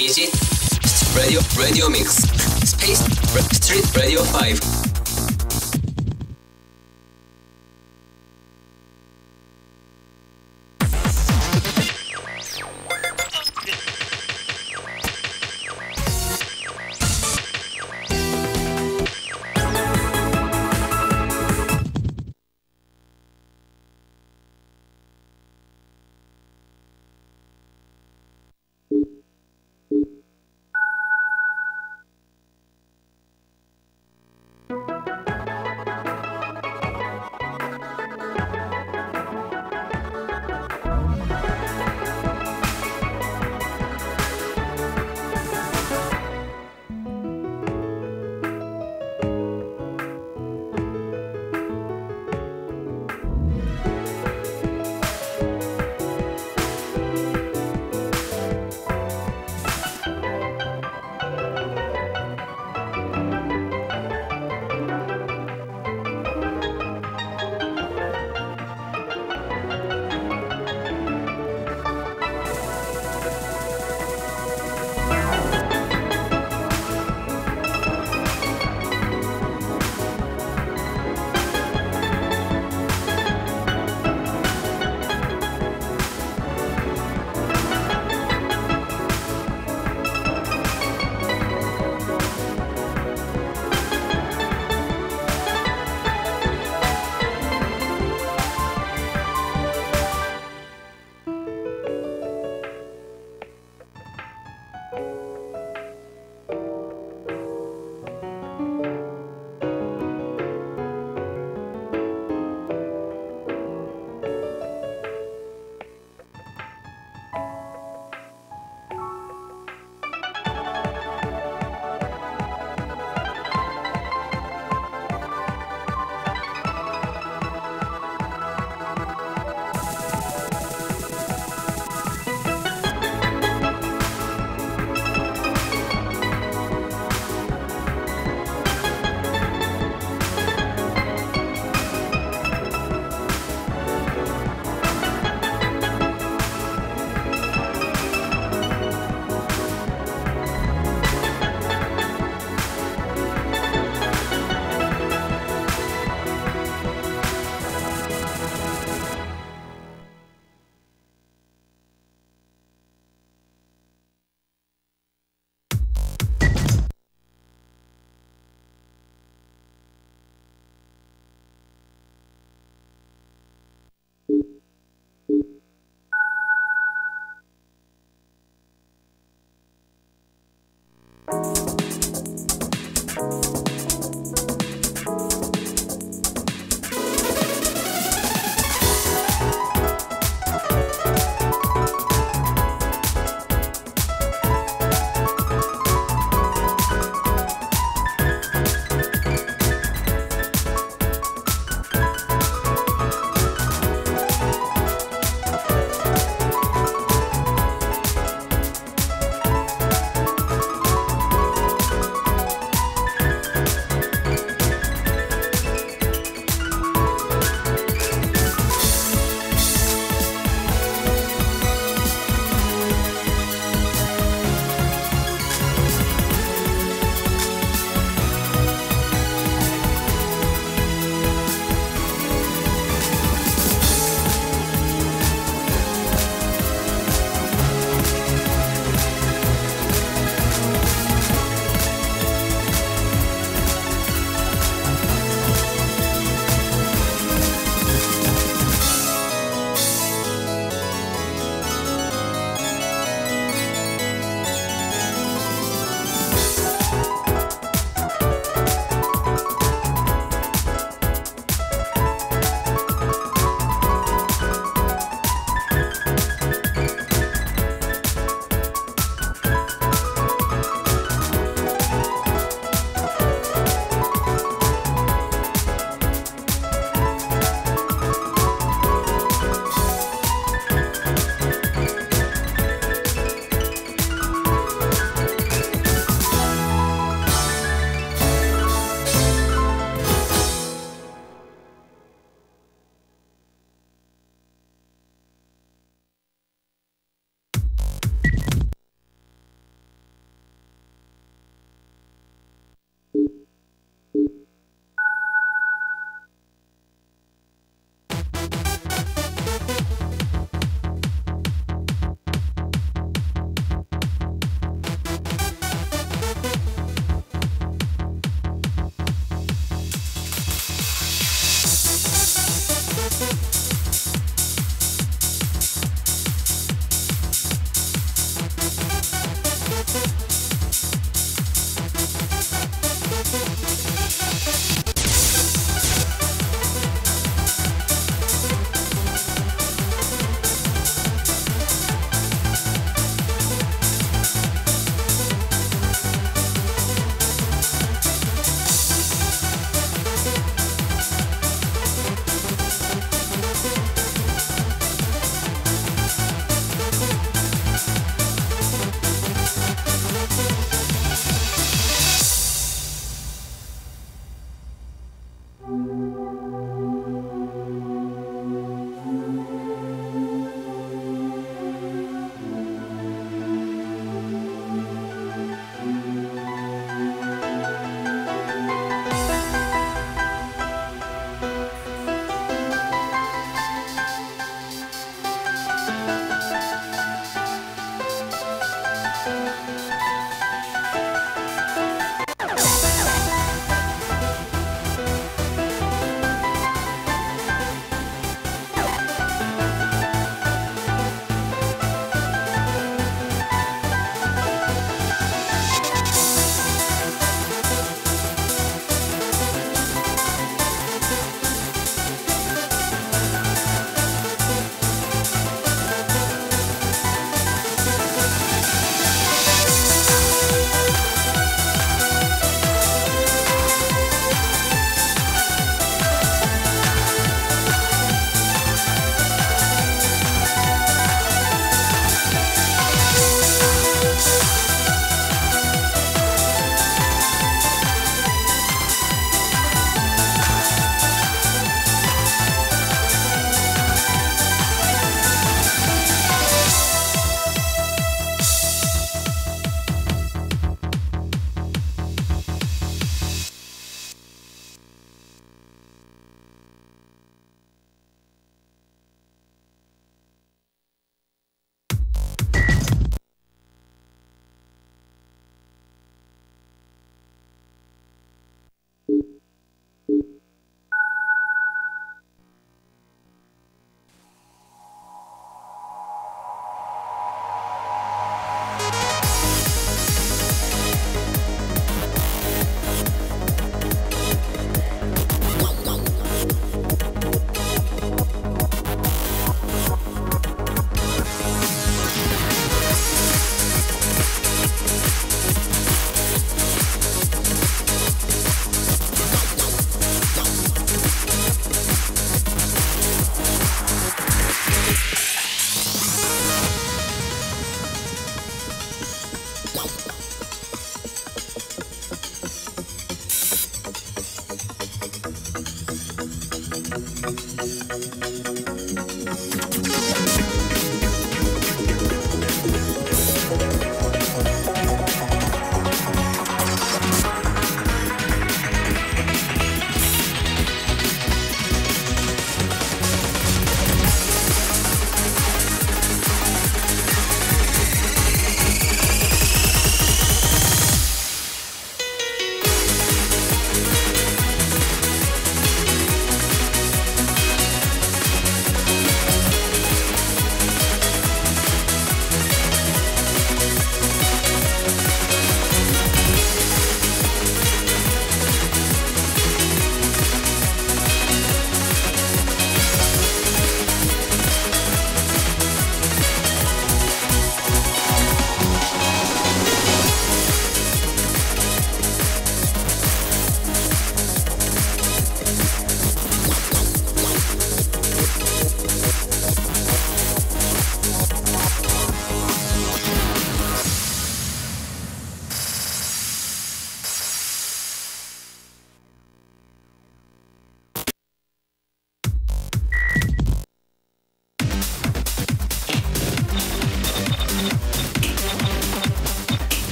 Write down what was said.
Easy Radio Radio Mix? Space Street Radio 5